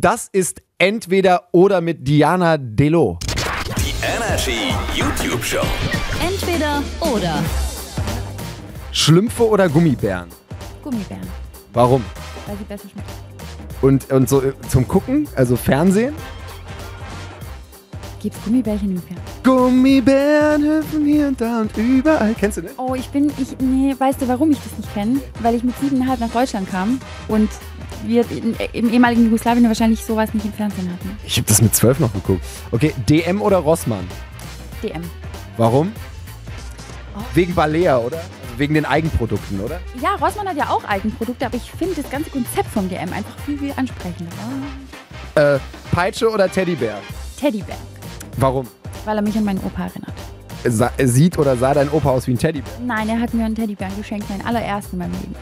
Das ist entweder oder mit Diana Delo. Die Energy YouTube Show. Entweder oder. Schlümpfe oder Gummibären? Gummibären, Warum? weil sie besser schmecken. Und, und so äh, zum Gucken, also Fernsehen? Gibt's Gummibärchen im Fernsehen? Gummibären hüpfen hier und da und überall. Kennst du nicht? Oh, ich bin, ich, nee, weißt du, warum ich das nicht kenne? Weil ich mit siebeneinhalb nach Deutschland kam und wir in, im ehemaligen Jugoslawien wahrscheinlich sowas nicht im Fernsehen hatten. Ich habe das mit zwölf noch geguckt. Okay, DM oder Rossmann? DM. Warum? Oh. Wegen Balea, oder? Wegen den Eigenprodukten, oder? Ja, Rossmann hat ja auch Eigenprodukte, aber ich finde das ganze Konzept vom DM einfach viel, viel ansprechender. Äh, Peitsche oder Teddybär? Teddybär, Warum? Weil er mich an meinen Opa erinnert. Sa sieht oder sah dein Opa aus wie ein Teddybär? Nein, er hat mir einen Teddybär geschenkt, meinen allerersten in meinem Leben.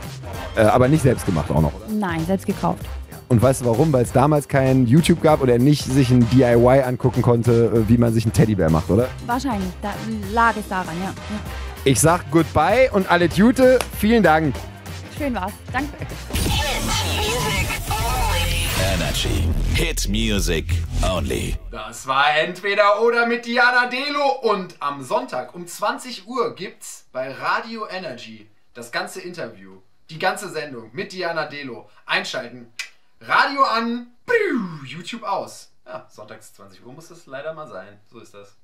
Äh, aber nicht selbst gemacht auch noch, oder? Nein, selbst gekauft. Und weißt du warum? Weil es damals kein YouTube gab oder er nicht sich ein DIY angucken konnte, äh, wie man sich einen Teddybär macht, oder? Wahrscheinlich, da lag es daran, ja. ja. Ich sag Goodbye und alle Tute. Vielen Dank. Schön war's. Danke. Energy. Hit Music Only. Das war entweder oder mit Diana Delo und am Sonntag um 20 Uhr gibt's bei Radio Energy das ganze Interview, die ganze Sendung mit Diana Delo. Einschalten, Radio an, YouTube aus. Ja, sonntags 20 Uhr muss es leider mal sein. So ist das.